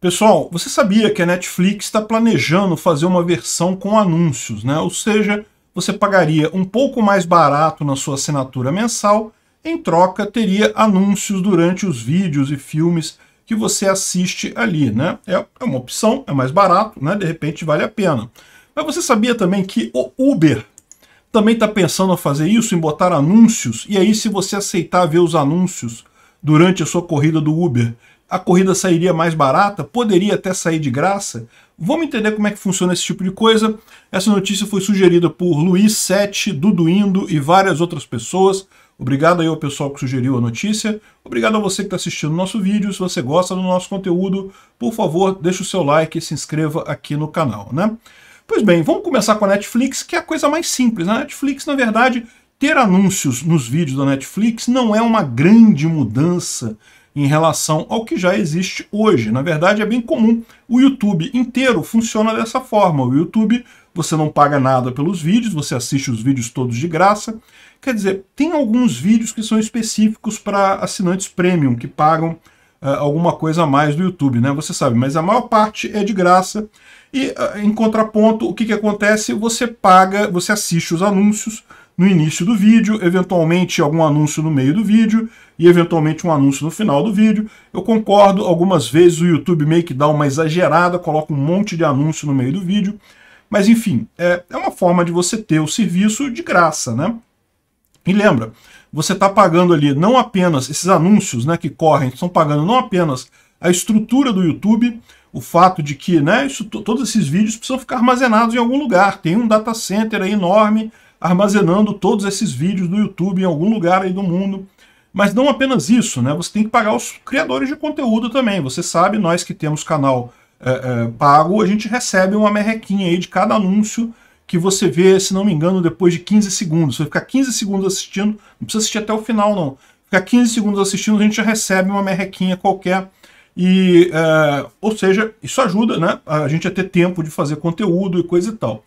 Pessoal, você sabia que a Netflix está planejando fazer uma versão com anúncios, né? Ou seja, você pagaria um pouco mais barato na sua assinatura mensal, em troca teria anúncios durante os vídeos e filmes que você assiste ali, né? É, é uma opção, é mais barato, né? De repente vale a pena. Mas você sabia também que o Uber também está pensando em fazer isso, em botar anúncios, e aí se você aceitar ver os anúncios durante a sua corrida do Uber, a corrida sairia mais barata, poderia até sair de graça. Vamos entender como é que funciona esse tipo de coisa. Essa notícia foi sugerida por Luiz Sete, Duduindo e várias outras pessoas. Obrigado aí ao pessoal que sugeriu a notícia. Obrigado a você que está assistindo o nosso vídeo. Se você gosta do nosso conteúdo, por favor, deixe o seu like e se inscreva aqui no canal, né? Pois bem, vamos começar com a Netflix, que é a coisa mais simples. A Netflix, na verdade, ter anúncios nos vídeos da Netflix não é uma grande mudança em relação ao que já existe hoje. Na verdade, é bem comum. O YouTube inteiro funciona dessa forma. O YouTube, você não paga nada pelos vídeos, você assiste os vídeos todos de graça. Quer dizer, tem alguns vídeos que são específicos para assinantes premium, que pagam uh, alguma coisa a mais do YouTube, né? Você sabe, mas a maior parte é de graça. E, uh, em contraponto, o que, que acontece? Você paga, você assiste os anúncios, no início do vídeo, eventualmente algum anúncio no meio do vídeo e eventualmente um anúncio no final do vídeo. Eu concordo, algumas vezes o YouTube meio que dá uma exagerada, coloca um monte de anúncio no meio do vídeo, mas enfim, é, é uma forma de você ter o serviço de graça, né? E lembra, você está pagando ali não apenas esses anúncios né, que correm, estão pagando não apenas a estrutura do YouTube, o fato de que né, isso, todos esses vídeos precisam ficar armazenados em algum lugar, tem um data center enorme armazenando todos esses vídeos do YouTube em algum lugar aí do mundo. Mas não apenas isso, né? Você tem que pagar os criadores de conteúdo também. Você sabe, nós que temos canal é, é, pago, a gente recebe uma merrequinha aí de cada anúncio que você vê, se não me engano, depois de 15 segundos. Você ficar 15 segundos assistindo, não precisa assistir até o final, não. Ficar 15 segundos assistindo, a gente já recebe uma merrequinha qualquer. E, é, ou seja, isso ajuda né, a gente a ter tempo de fazer conteúdo e coisa e tal.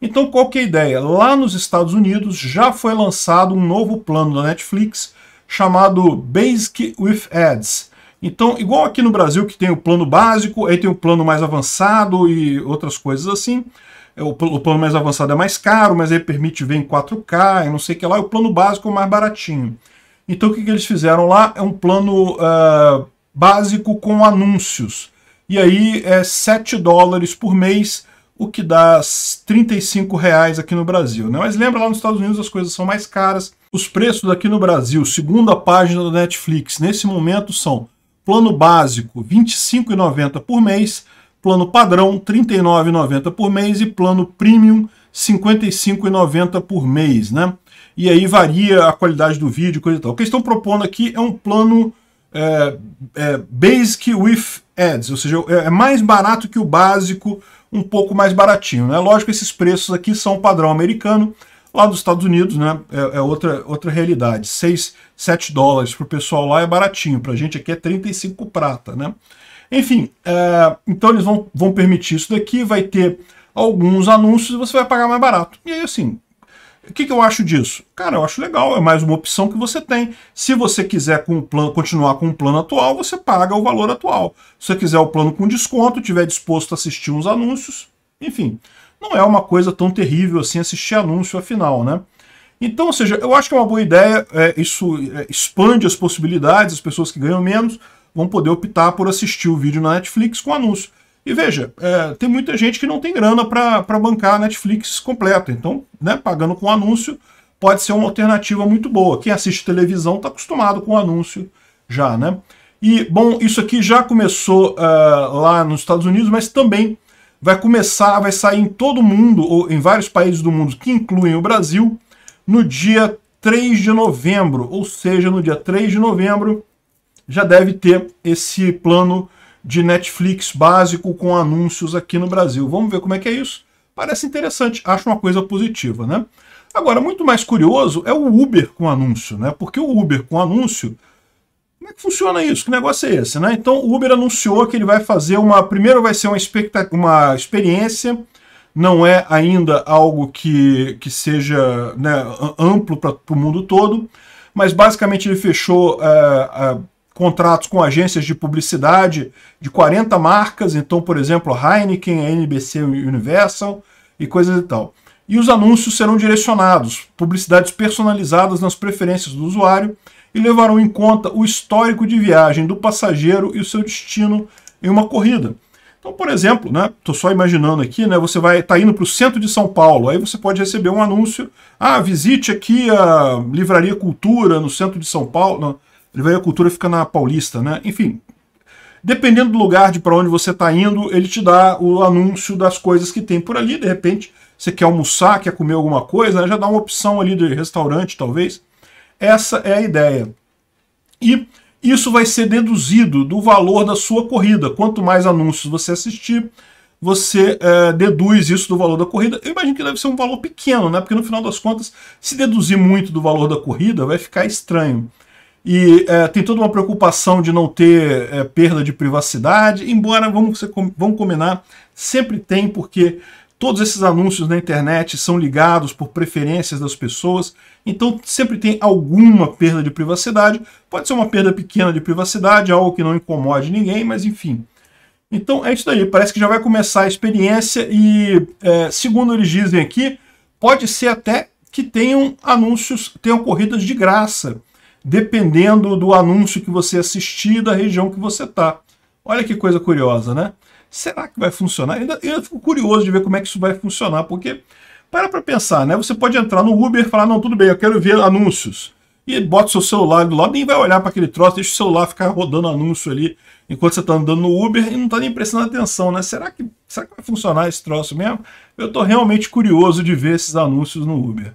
Então, qual que é a ideia? Lá nos Estados Unidos já foi lançado um novo plano da Netflix chamado Basic with Ads. Então, igual aqui no Brasil que tem o plano básico, aí tem o plano mais avançado e outras coisas assim. É, o, plano mais avançado é mais caro, mas aí permite ver em 4K e não sei o que lá. E o plano básico é o mais baratinho. Então, o que, que eles fizeram lá é um plano uh, básico com anúncios. E aí é 7 dólares por mês o que dá 35 reais aqui no Brasil. Né? Mas lembra, lá nos Estados Unidos as coisas são mais caras. Os preços aqui no Brasil, segundo a página da Netflix, nesse momento são plano básico R$ 25,90 por mês, plano padrão R$ 39,90 por mês e plano premium R$ 55,90 por mês. Né? E aí varia a qualidade do vídeo, coisa e tal. O que eles estão propondo aqui é um plano é, é, Basic with Ads, ou seja, é mais barato que o básico um pouco mais baratinho. Né? Lógico, esses preços aqui são padrão americano, lá dos Estados Unidos né, é, é outra, outra realidade. 6, 7 dólares para o pessoal lá é baratinho, para a gente aqui é 35 prata. Né? Enfim, é, então eles vão, vão permitir isso daqui, vai ter alguns anúncios e você vai pagar mais barato. E aí assim, o que, que, eu acho disso? Cara, eu acho legal, é mais uma opção que você tem. Se você quiser com o plano, continuar com o plano atual, você paga o valor atual. Se você quiser o plano com desconto, tiver disposto a assistir uns anúncios, enfim, não é uma coisa tão terrível assim assistir anúncio afinal, né? Então, ou seja, eu acho que é uma boa ideia, é, isso é, expande as possibilidades, as pessoas que ganham menos vão poder optar por assistir o vídeo na Netflix com anúncio. E veja, é, tem muita gente que não tem grana para bancar a Netflix completa. Então, né, pagando com anúncio pode ser uma alternativa muito boa. Quem assiste televisão está acostumado com anúncio já, né? E, bom, isso aqui já começou uh, lá nos Estados Unidos, mas também vai começar, vai sair em todo mundo, ou em vários países do mundo, que incluem o Brasil, no dia 3 de novembro. Ou seja, no dia 3 de novembro já deve ter esse plano de Netflix básico com anúncios aqui no Brasil. Vamos ver como é que é isso? Parece interessante, acho uma coisa positiva, né? Agora, muito mais curioso é o Uber com anúncio, né? Porque o Uber com anúncio, como é que funciona isso? Que negócio é esse, né? Então, o Uber anunciou que ele vai fazer uma... Primeiro vai ser uma, uma experiência, não é ainda algo que, que seja né, amplo para o mundo todo, mas basicamente ele fechou uh, uh, contratos com agências de publicidade de 40 marcas, então, por exemplo, Heineken, NBC Universal e coisas e tal. E os anúncios serão direcionados, publicidades personalizadas nas preferências do usuário e levarão em conta o histórico de viagem do passageiro e o seu destino em uma corrida. Então, por exemplo, né, tô só imaginando aqui, né, você vai tá indo para o centro de São Paulo, aí você pode receber um anúncio, ah, visite aqui a Livraria Cultura no centro de São Paulo, Livraria Cultura fica na Paulista, né? Enfim, dependendo do lugar de para onde você está indo, ele te dá o anúncio das coisas que tem por ali, de repente você quer almoçar, quer comer alguma coisa, né, já dá uma opção ali de restaurante, talvez. Essa é a ideia. E isso vai ser deduzido do valor da sua corrida. Quanto mais anúncios você assistir, você é, deduz isso do valor da corrida. Eu imagino que deve ser um valor pequeno, né? Porque no final das contas, se deduzir muito do valor da corrida, vai ficar estranho. E é, tem toda uma preocupação de não ter é, perda de privacidade, embora, vamos, vamos combinar, sempre tem, porque Todos esses anúncios na internet são ligados por preferências das pessoas, então sempre tem alguma perda de privacidade. Pode ser uma perda pequena de privacidade, algo que não incomode ninguém, mas enfim. Então é isso daí, parece que já vai começar a experiência e, é, segundo eles dizem aqui, pode ser até que tenham anúncios, tenham corridas de graça, dependendo do anúncio que você assistir da região que você está. Olha que coisa curiosa, né? Será que vai funcionar? Eu, eu fico curioso de ver como é que isso vai funcionar, porque para para pensar, né? Você pode entrar no Uber e falar, não, tudo bem, eu quero ver anúncios. E bota seu celular do lado, nem vai olhar para aquele troço, deixa o celular ficar rodando anúncio ali enquanto você está andando no Uber e não está nem prestando atenção, né? Será que, será que vai funcionar esse troço mesmo? Eu estou realmente curioso de ver esses anúncios no Uber.